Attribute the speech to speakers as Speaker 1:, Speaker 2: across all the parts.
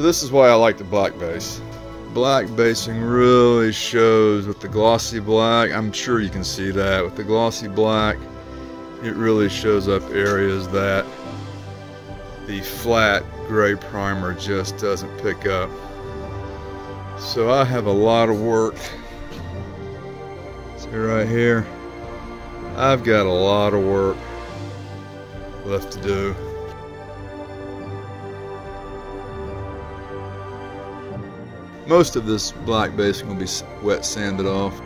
Speaker 1: So this is why I like the black base. Black basing really shows with the glossy black. I'm sure you can see that. With the glossy black, it really shows up areas that the flat gray primer just doesn't pick up. So I have a lot of work. See right here, I've got a lot of work left to do. Most of this black base will be wet sanded off.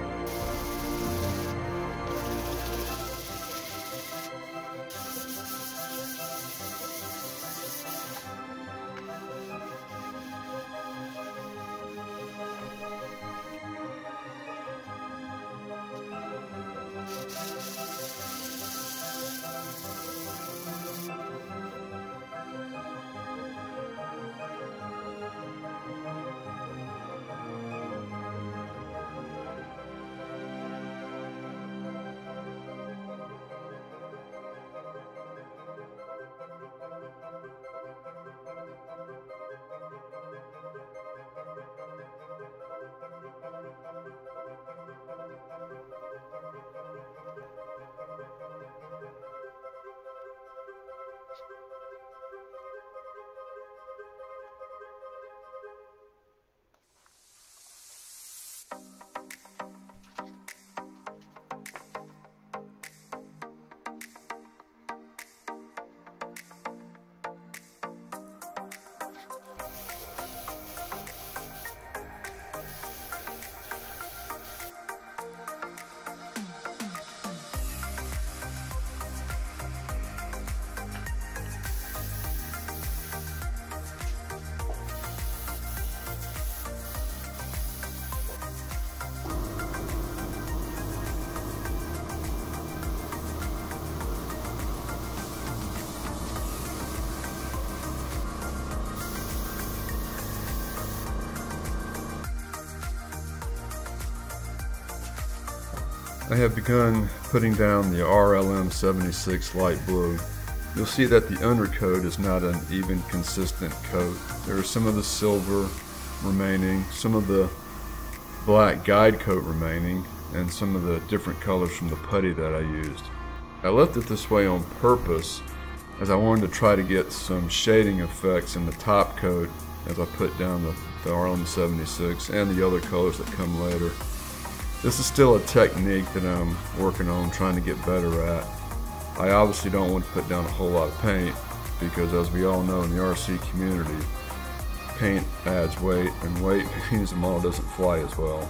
Speaker 1: I have begun putting down the RLM 76 light blue. You'll see that the undercoat is not an even consistent coat. There is some of the silver remaining, some of the black guide coat remaining, and some of the different colors from the putty that I used. I left it this way on purpose as I wanted to try to get some shading effects in the top coat as I put down the, the RLM 76 and the other colors that come later. This is still a technique that I'm working on trying to get better at. I obviously don't want to put down a whole lot of paint because as we all know in the RC community, paint adds weight and weight means the model doesn't fly as well.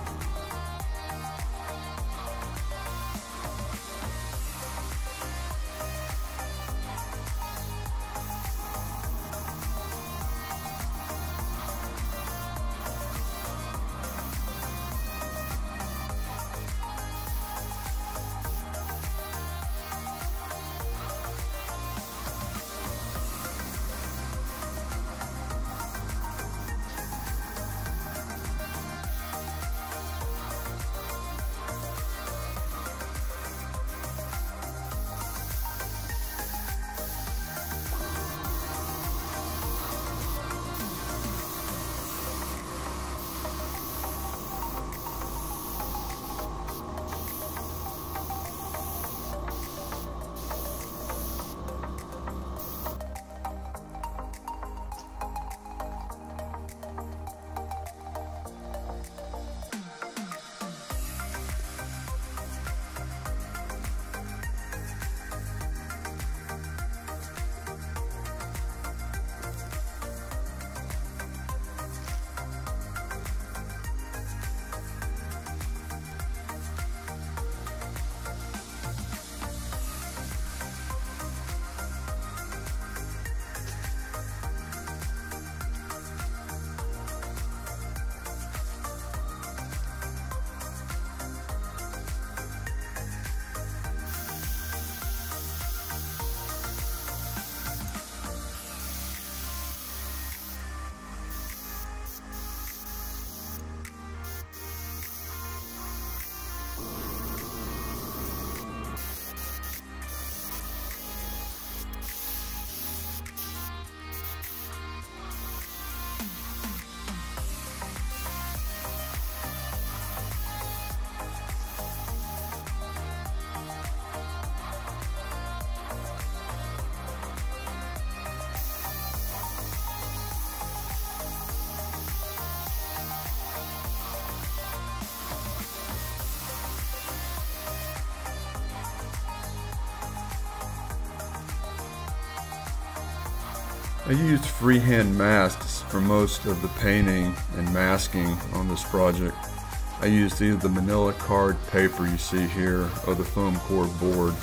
Speaker 1: I used freehand masks for most of the painting and masking on this project. I used either the manila card paper you see here or the foam core board.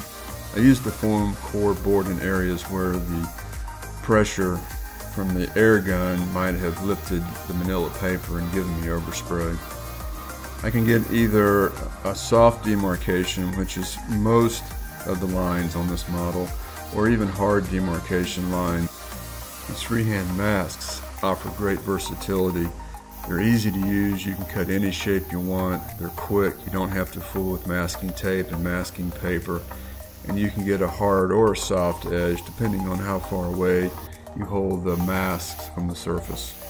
Speaker 1: I used the foam core board in areas where the pressure from the air gun might have lifted the manila paper and given me overspray. I can get either a soft demarcation, which is most of the lines on this model, or even hard demarcation lines. These freehand masks offer great versatility. They're easy to use, you can cut any shape you want, they're quick, you don't have to fool with masking tape and masking paper, and you can get a hard or a soft edge depending on how far away you hold the masks from the surface.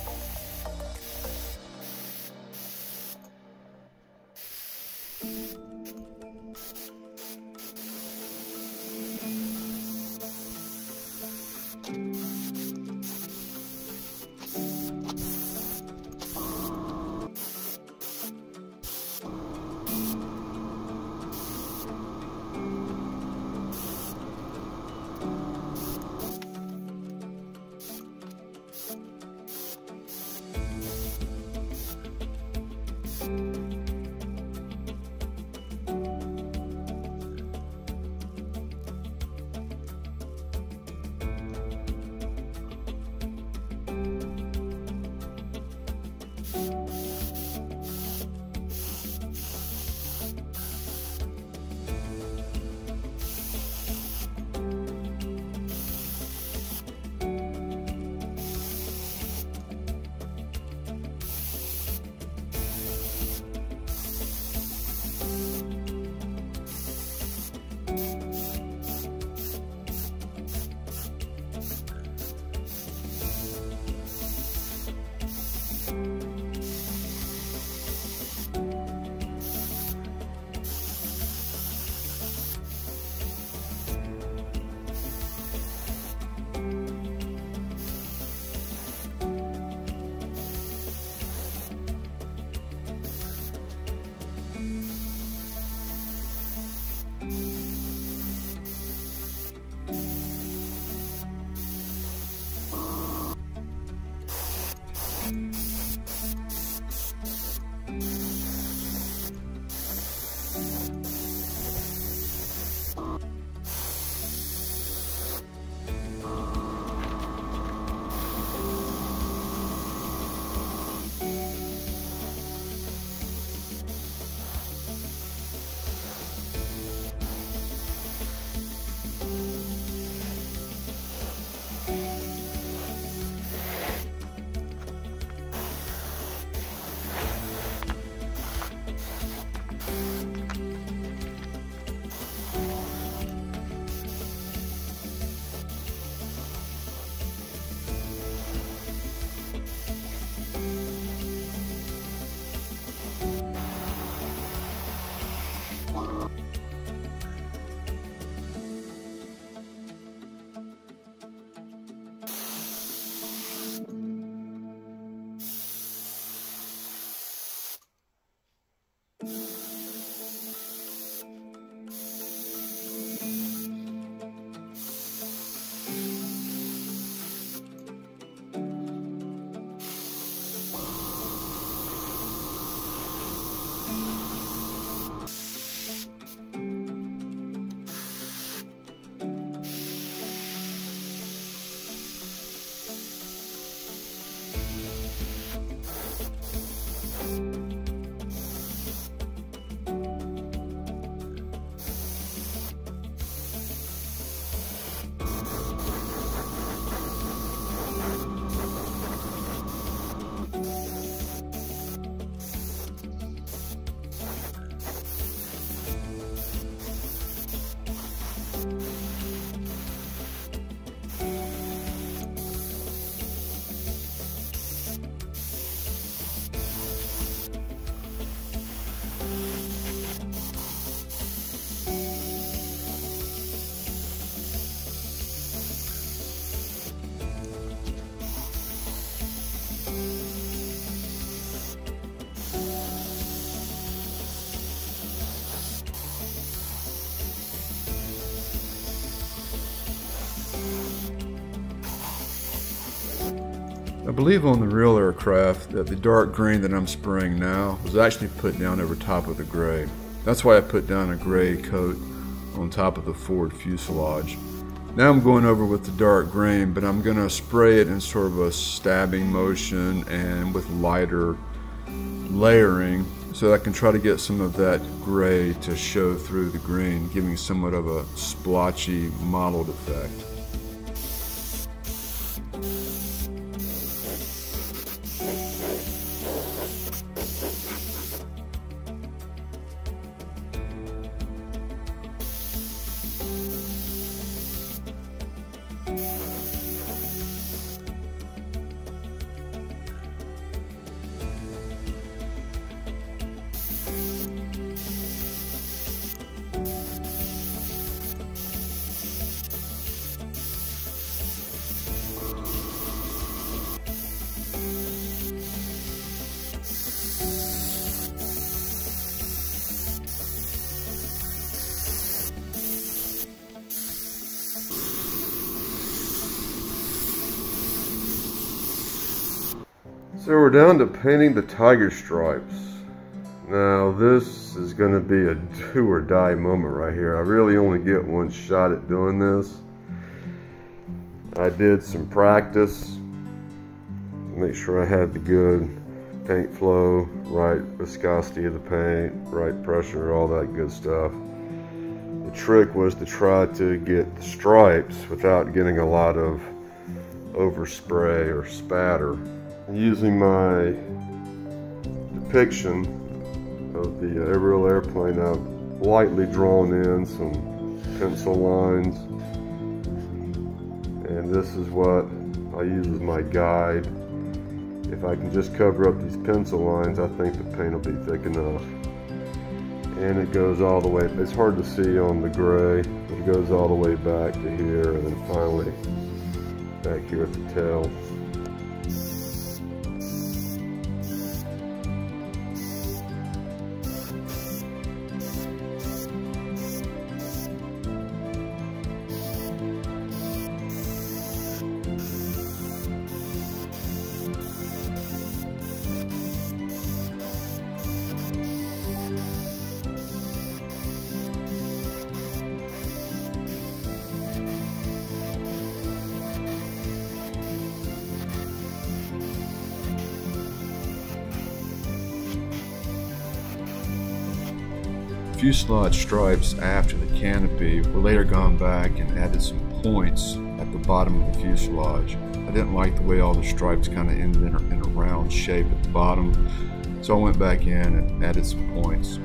Speaker 1: あ。I believe on the real aircraft that uh, the dark green that I'm spraying now was actually put down over top of the gray. That's why I put down a gray coat on top of the forward fuselage. Now I'm going over with the dark green, but I'm going to spray it in sort of a stabbing motion and with lighter layering so that I can try to get some of that gray to show through the green, giving somewhat of a splotchy mottled effect.
Speaker 2: So we're down to painting the tiger stripes. Now this is going to be a do or die moment right here. I really only get one shot at doing this. I did some practice. Make sure I had the good paint flow, right viscosity of the paint, right pressure, all that good stuff. The trick was to try to get the stripes without getting a lot of overspray or spatter using my depiction of the aerial airplane, I've lightly drawn in some pencil lines. And this is what I use as my guide. If I can just cover up these pencil lines, I think the paint will be thick enough. And it goes all the way, it's hard to see on the gray, but it goes all the way back to here and then finally back here at the tail.
Speaker 1: Fuselage stripes after the canopy were later gone back and added some points at the bottom of the fuselage. I didn't like the way all the stripes kind of ended in a, in a round shape at the bottom, so I went back in and added some points.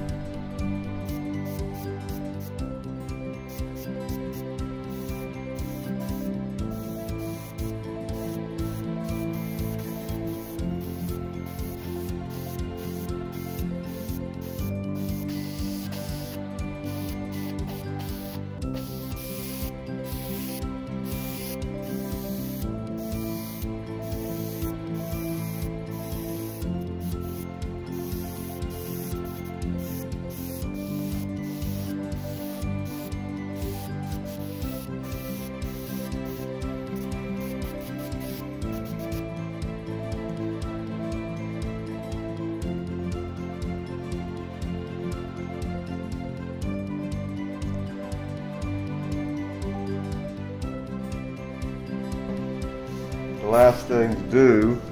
Speaker 1: The last thing to do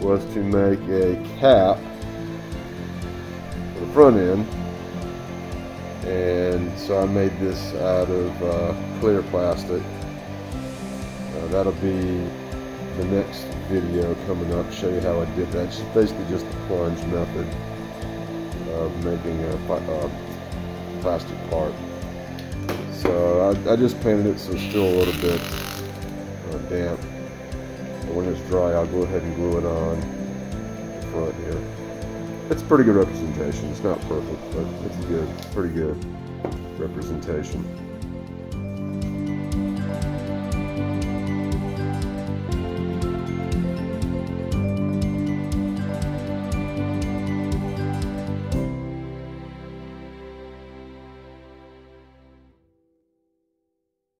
Speaker 1: was to make a cap for the front end. And so I made this out of uh, clear plastic. Uh, that'll be the next video coming up, show you how I did that. It's basically just the plunge method of making a uh, plastic part. So I, I, just painted it so it's still a little bit uh, damp when it's dry, I'll go ahead and glue it on the front here. It's a pretty good representation. It's not perfect, but it's good, pretty good representation.